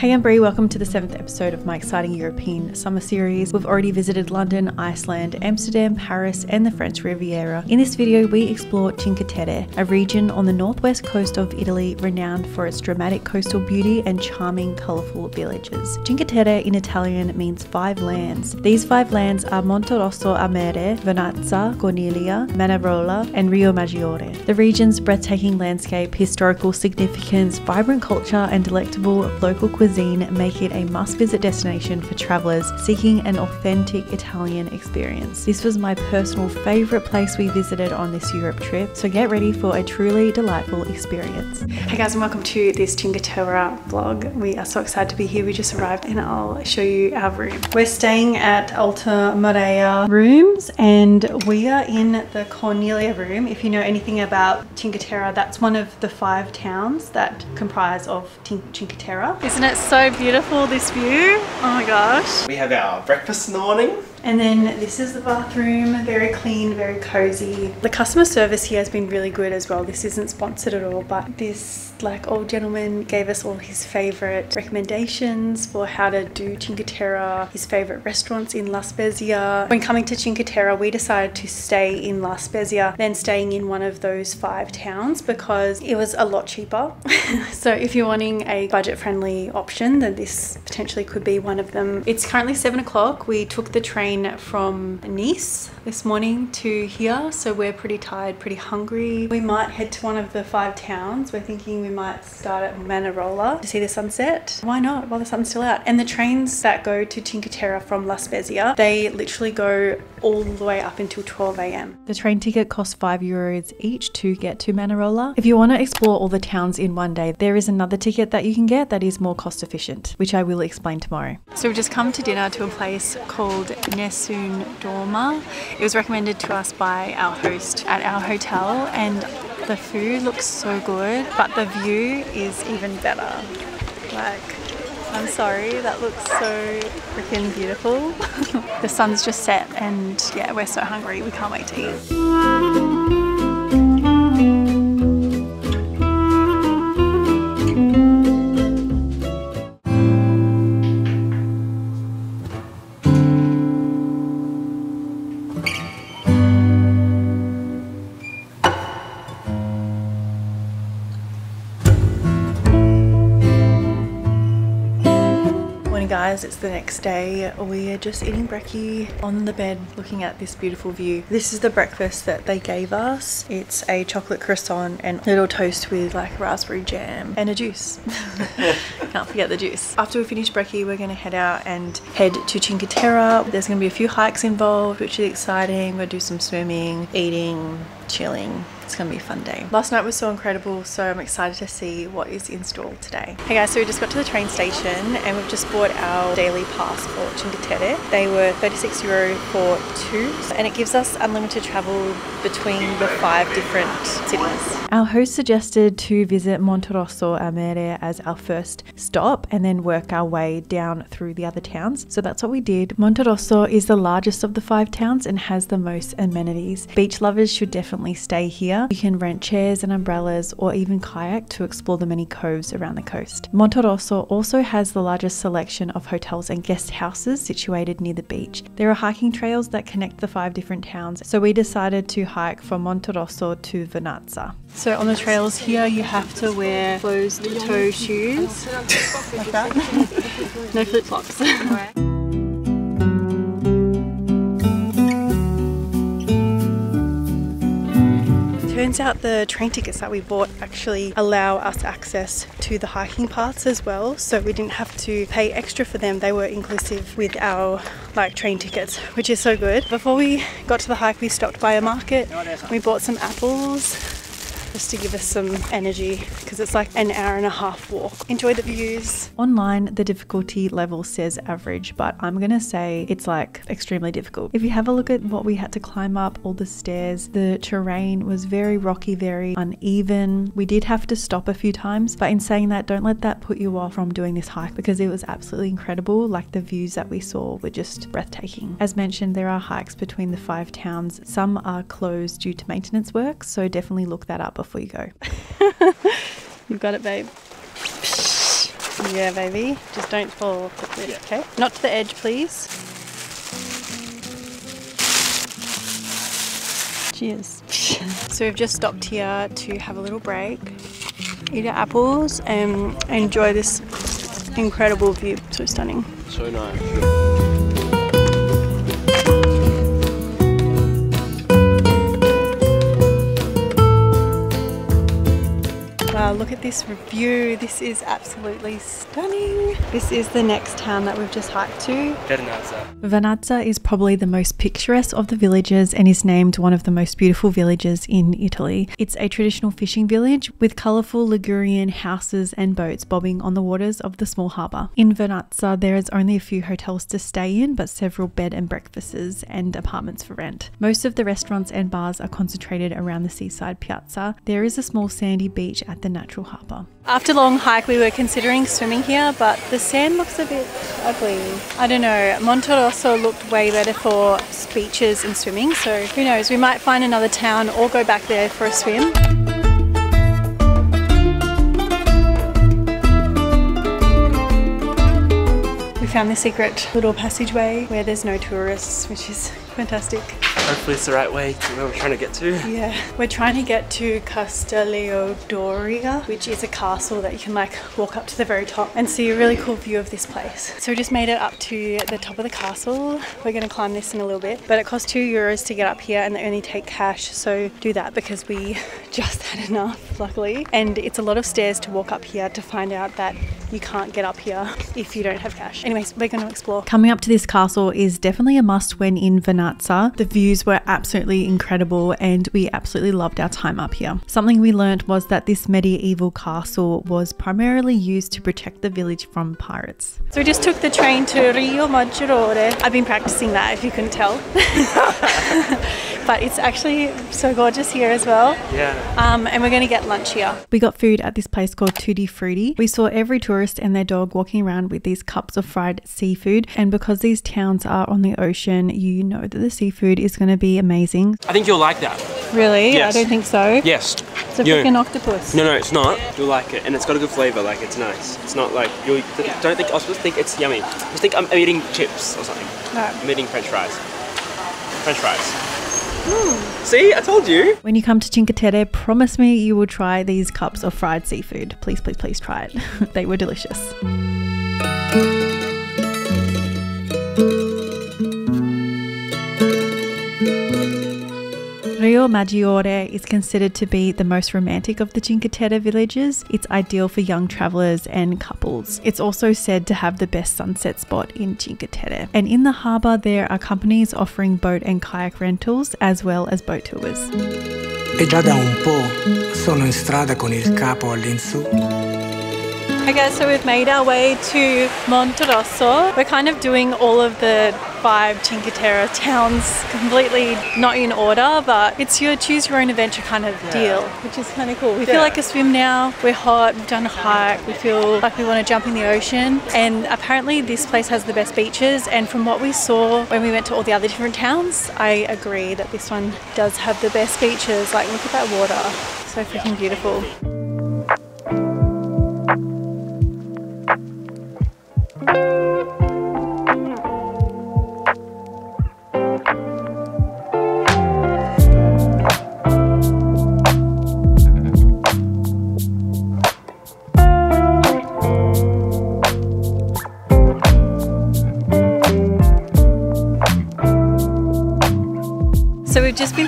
Hey, I'm Brie. Welcome to the seventh episode of my exciting European summer series. We've already visited London, Iceland, Amsterdam, Paris, and the French Riviera. In this video, we explore Cinque Terre, a region on the northwest coast of Italy renowned for its dramatic coastal beauty and charming, colourful villages. Cinque Terre in Italian means five lands. These five lands are Monterosso a Mare, Vernazza, Corniglia, Manarola, and Riomaggiore. The region's breathtaking landscape, historical significance, vibrant culture, and delectable local cuisine cuisine make it a must visit destination for travellers seeking an authentic Italian experience. This was my personal favourite place we visited on this Europe trip, so get ready for a truly delightful experience. Hey guys, and welcome to this Cinque Terre vlog. We are so excited to be here. We just arrived and I'll show you our room. We're staying at Alta Marea rooms and we are in the Corniglia room. If you know anything about Cinque Terre, that's one of the five towns that comprise of Cinque Terre. Isn't it so beautiful, this view. Oh my gosh. We have our breakfast in the morning. And then this is the bathroom, very clean, very cozy. The customer service here has been really good as well. This isn't sponsored at all, but this like old gentleman gave us all his favorite recommendations for how to do Cinque Terre, his favorite restaurants in La Spezia. When coming to Cinque Terre, we decided to stay in La Spezia then staying in one of those five towns because it was a lot cheaper. so if you're wanting a budget friendly option, then this potentially could be one of them. It's currently seven o'clock. We took the train train from Nice this morning to here, so we're pretty tired, pretty hungry. We might head to one of the five towns. We're thinking we might start at Manarola to see the sunset. Why not while the sun's still out? And the trains that go to Cinque Terre from La Spezia, they literally go all the way up until 12 a.m. The train ticket costs 5 euros each to get to Manarola. If you want to explore all the towns in one day, there is another ticket that you can get that is more cost efficient, which I will explain tomorrow. So we've just come to dinner to a place called Nessun Dorma. It was recommended to us by our host at our hotel and the food looks so good, but the view is even better. Like I'm sorry, that looks so freaking beautiful. the sun's just set and yeah, we're so hungry, we can't wait to eat. Guys, it's the next day. We are just eating brekkie on the bed looking at this beautiful view. This is the breakfast that they gave us. It's a chocolate croissant and little toast with like raspberry jam and a juice. Can't forget the juice. After we finish brekkie, we're going to head out and head to Cinque Terre. There's going to be a few hikes involved, which is exciting. We'll do some swimming, eating, chilling. It's gonna be a fun day. Last night was so incredible, so I'm excited to see what is in store today. Hey guys, so we just got to the train station and we've just bought our daily pass for Cinque Terre. They were 36 euro for two, and it gives us unlimited travel between the five different cities. Our host suggested to visit Monterosso a Mare as our first stop and then work our way down through the other towns. So that's what we did. Monterosso is the largest of the five towns and has the most amenities. Beach lovers should definitely stay here. You can rent chairs and umbrellas or even kayak to explore the many coves around the coast. Monterosso also has the largest selection of hotels and guest houses situated near the beach. There are hiking trails that connect the five different towns, so we decided to hike from Monterosso to Vernazza. So on the trails here you have to wear closed toe shoes like that. no flip flops. Turns out the train tickets that we bought actually allow us access to the hiking paths as well so we didn't have to pay extra for them. They were inclusive with our like train tickets which is so good. Before we got to the hike we stopped by a market. We bought some apples just to give us some energy because it's like an hour and a half walk. Enjoy the views. Online, the difficulty level says average, but I'm going to say it's like extremely difficult. If you have a look at what we had to climb up, all the stairs, the terrain was very rocky, very uneven. We did have to stop a few times, but in saying that, don't let that put you off from doing this hike because it was absolutely incredible. Like the views that we saw were just breathtaking. As mentioned, there are hikes between the five towns. Some are closed due to maintenance work, so definitely look that up before you go. You've got it, babe. Yeah, baby. Just don't fall off the cliff, Yeah. okay? Not to the edge, please. Cheers. so we've just stopped here to have a little break, eat our apples, and enjoy this incredible view. So stunning. So nice. Look at this view. This is absolutely stunning. This is the next town that we've just hiked to. Vernazza. Vernazza is probably the most picturesque of the villages and is named one of the most beautiful villages in Italy. It's a traditional fishing village with colourful Ligurian houses and boats bobbing on the waters of the small harbour. In Vernazza, there is only a few hotels to stay in, but several bed and breakfasts and apartments for rent. Most of the restaurants and bars are concentrated around the seaside piazza. There is a small sandy beach at the natural harbour. After long hike, we were considering swimming here, but the sand looks a bit ugly. I don't know. Monterosso looked way better for beaches and swimming, so who knows? We might find another town or go back there for a swim. We found the secret little passageway where there's no tourists, which is fantastic. Hopefully it's the right way to where we're trying to get to. Yeah, we're trying to get to Castello Doria, which is a castle that you can like walk up to the very top and see a really cool view of this place. So we just made it up to the top of the castle. We're going to climb this in a little bit, but it costs two euros to get up here and they only take cash. So do that because we just had enough, luckily. And it's a lot of stairs to walk up here to find out that you can't get up here if you don't have cash. Anyways, we're going to explore. Coming up to this castle is definitely a must when in Vernazza. The views were absolutely incredible and we absolutely loved our time up here. Something we learned was that this medieval castle was primarily used to protect the village from pirates. So we just took the train to Riomaggiore. I've been practicing that if you couldn't tell. but it's actually so gorgeous here as well. Yeah. Um, and we're going to get lunch here. We got food at this place called Tutti Frutti. We saw every tourist and their dog walking around with these cups of fried seafood. And because these towns are on the ocean, you know that the seafood is going to be amazing. I think you'll like that. Really? Yes. I don't think so. Yes. It's a freaking octopus. No, no, it's not. You'll like it, and it's got a good flavour. Like it's nice. It's not like you don't think. I was supposed to think it's yummy. Just think I'm, eating chips or something. Right. I'm eating French fries. French fries. See, I told you. When you come to Cinque Terre, promise me you will try these cups of fried seafood. Please, please, please try it. they were delicious. Riomaggiore is considered to be the most romantic of the Cinque Terre villages. It's ideal for young travelers and couples. It's also said to have the best sunset spot in Cinque Terre. And in the harbour, there are companies offering boat and kayak rentals as well as boat tours. E già da un po' sono in strada con il capo all'insù. Hi guys, so we've made our way to Monterosso. We're kind of doing all of the five Cinque Terre towns completely not in order, but it's your choose your own adventure kind of deal, which is kind of cool. We feel like a swim now. We're hot. We've done a hike. We feel like we want to jump in the ocean. And apparently, this place has the best beaches. And from what we saw when we went to all the other different towns, I agree that this one does have the best beaches. Like, look at that water. So freaking beautiful.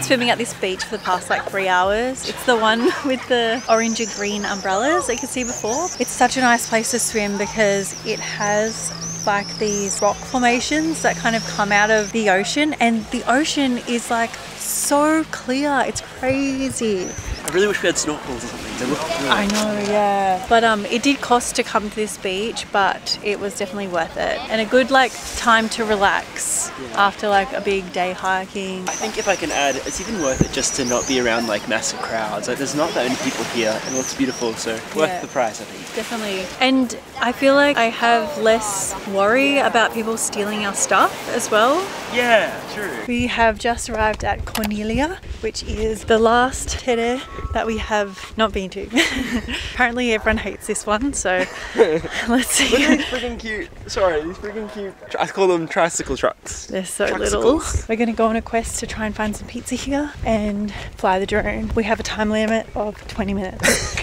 Swimming at this beach for the past like three hours. It's the one with the orange and green umbrellas that you can see before. It's such a nice place to swim because it has like these rock formations that kind of come out of the ocean and the ocean is like so clear. It's crazy. I really wish we had snorkels or something. They look good. I know, yeah. But um, it did cost to come to this beach, but it was definitely worth it, and a good like time to relax after like a big day hiking. I think if I can add, it's even worth it just to not be around like massive crowds. Like there's not that many people here, and it looks beautiful, so worth Yeah. the price, I think. Definitely. And I feel like I have less worry about people stealing our stuff as well. Yeah, true. We have just arrived at Corniglia, which is the last terre that we have not been been to. Apparently everyone hates this one, so let's see. Look at these freaking cute. Sorry, these freaking cute. I call them tricycle trucks. They're so little. We're gonna go on a quest to try and find some pizza here and fly the drone. We have a time limit of 20 minutes.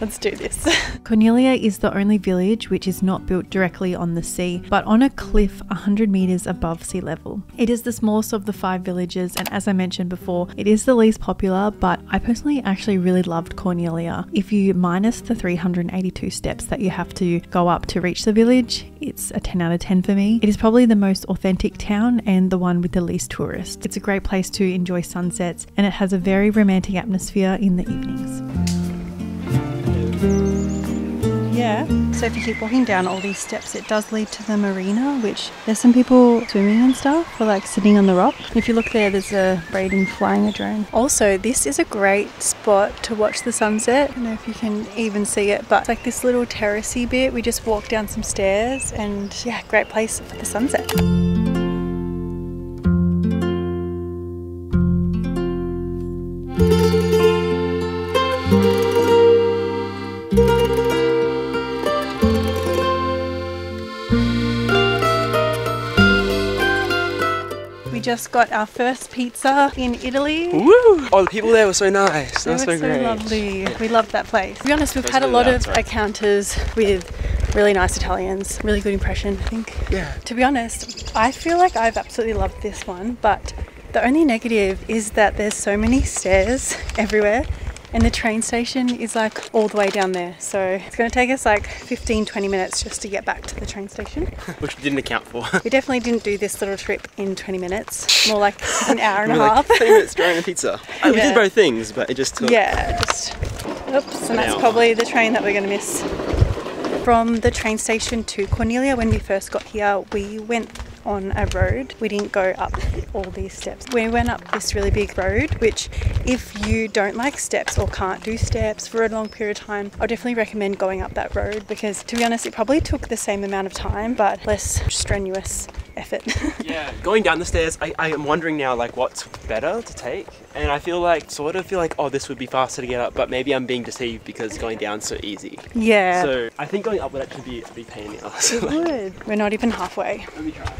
Let's do this. Corniglia is the only village which is not built directly on the sea, but on a cliff 100 metres above sea level. It is the smallest of the five villages, and as I mentioned before, it is the least popular, but I personally actually really loved Corniglia. If you minus the 382 steps that you have to go up to reach the village, it's a 10 out of 10 for me. It is probably the most authentic town and the one with the least tourists. It's a great place to enjoy sunsets, and it has a very romantic atmosphere in the evenings. Yeah. So if you keep walking down all these steps, it does lead to the marina, which there's some people swimming and stuff, or like sitting on the rock. If you look there, there's a Braden flying a drone. Also, this is a great spot to watch the sunset. I don't know if you can even see it, but like this little terracey bit. We just walk down some stairs, and yeah, great place for the sunset. Just got our first pizza in Italy. Woo! Oh, the people there were so nice. That They was were so, so great. lovely. We loved that place. To be honest, we've That's had a lot of encounters with really nice Italians. Really good impression, I think. Yeah. To be honest, I feel like I've absolutely loved this one, but the only negative is that there's so many stairs everywhere. And the train station is like all the way down there. So it's going to take us like 15 20 minutes just to get back to the train station. Which we didn't account for. We definitely didn't do this little trip in 20 minutes, more like an hour and a like half. 20 minutes during the pizza. Uh, We did both things, but it just took. Yeah, just oops, and that's hour. probably the train that we're going to miss. From the train station to Corniglia, when we first got here, we went on a road. We didn't go up all these steps. We went up this really big road, which, if you don't like steps or can't do steps for a long period of time, I definitely recommend going up that road because, to be honest, it probably took the same amount of time but less strenuous effort. Yeah. Going down the stairs, I, I am wondering now, like, what's better to take? And I feel like, sort of feel like, oh, this would be faster to get up, but maybe I'm being deceived because going down's so easy. yeah. So I think going up would actually be a big pain in the ass. it would. We're not even halfway. Let me try.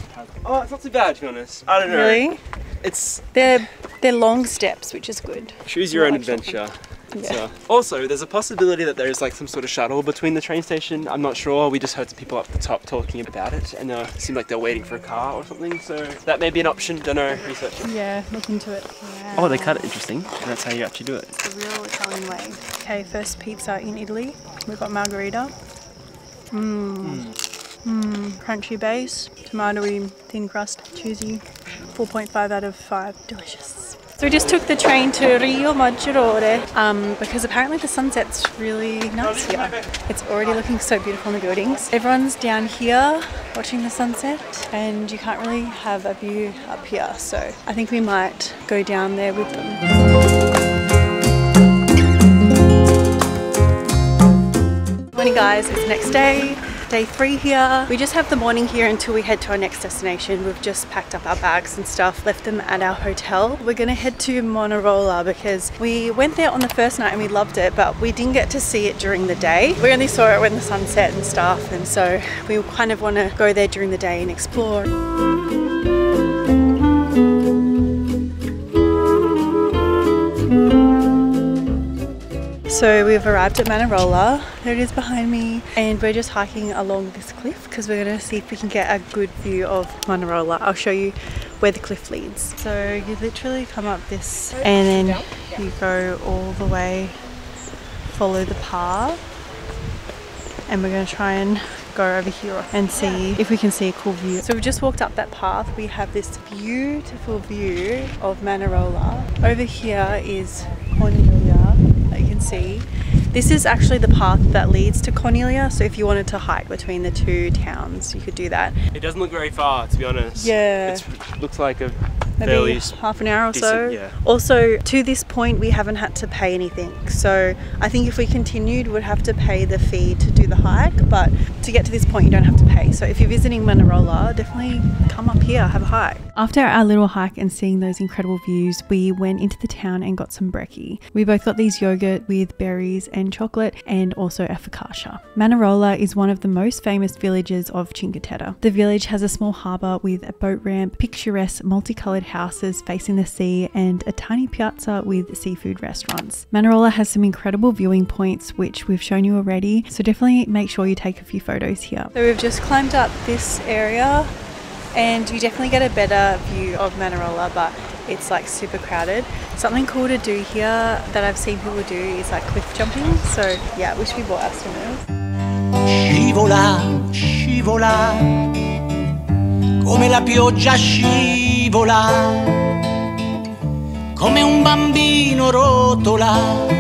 Oh, it's not too bad to be honest. I don't know. Really? It's They're they're long steps, which is good. choose your own Not like adventure. Yeah. uh, also, there's a possibility that there is like some sort of shuttle between the train station. I'm not sure. We just heard some people up the top talking about it, and uh, it seemed like they're waiting for a car or something. So that may be an option. Don't know. Research. it. Yeah, look into it. Oh, they cut it interesting. That's how you actually do it. The real Italian way. Okay, first pizza in Italy. We've got margarita. Mmm. Mmm. Crunchy base, tomatoey, thin crust, cheesy. 4.5 out of 5. Delicious. So we just took the train to Riomaggiore um, because apparently the sunset's really nice here. It's already looking so beautiful in the buildings. Everyone's down here watching the sunset and you can't really have a view up here. So I think we might go down there with them. Morning guys, it's the next day, day three here. We just have the morning here until we head to our next destination. We've just packed up our bags and stuff, left them at our hotel. We're gonna head to Manarola because we went there on the first night and we loved it, but we didn't get to see it during the day. We only saw it when the sun set and stuff, and so we kind of wanna go there during the day and explore. So we've arrived at Manarola. There it is behind me, and we're just hiking along this cliff because we're going to see if we can get a good view of Manarola. I'll show you where the cliff leads. So you literally come up this, and then you go all the way, follow the path, and we're going to try and go over here and see if we can see a cool view. So we've just walked up that path. We have this beautiful view of Manarola. Over here is can see. This is actually the path that leads to Corniglia. So if you wanted to hike between the two towns, you could do that. It doesn't look very far, to be honest. Yeah. It looks like a maybe fairly half an hour or so. yeah. Also, to this point, we haven't had to pay anything. So I think if we continued, we'd have to pay the fee to do the hike. But to get to this point, you don't have to pay. So if you're visiting Manarola, definitely come up here, have a hike. After our little hike and seeing those incredible views, we went into the town and got some brekkie. We both got these yogurt with berries and chocolate and also a focaccia. Manarola is one of the most famous villages of Cinque Terre. The village has a small harbour with a boat ramp, picturesque multicoloured houses facing the sea, and a tiny piazza with seafood restaurants. Manarola has some incredible viewing points, which we've shown you already, so definitely make sure you take a few photos here. So we've just climbed up this area and you definitely get a better view of Manarola, but it's like super crowded. Something cool to do here that I've seen people do is like cliff jumping. So yeah, I wish we bought our swimmers. Scivola, scivola, come la pioggia scivola, come un bambino rotola.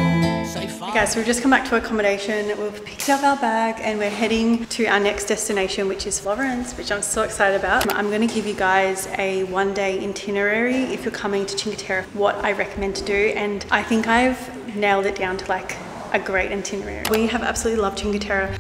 Okay, so we've just come back to accommodation. We've picked up our bag and we're heading to our next destination, which is Florence, which I'm so excited about. I'm going to give you guys a one day itinerary if you're coming to Cinque Terre, what I recommend to do. And I think I've nailed it down to like a great itinerary. We have absolutely loved Cinque Terre.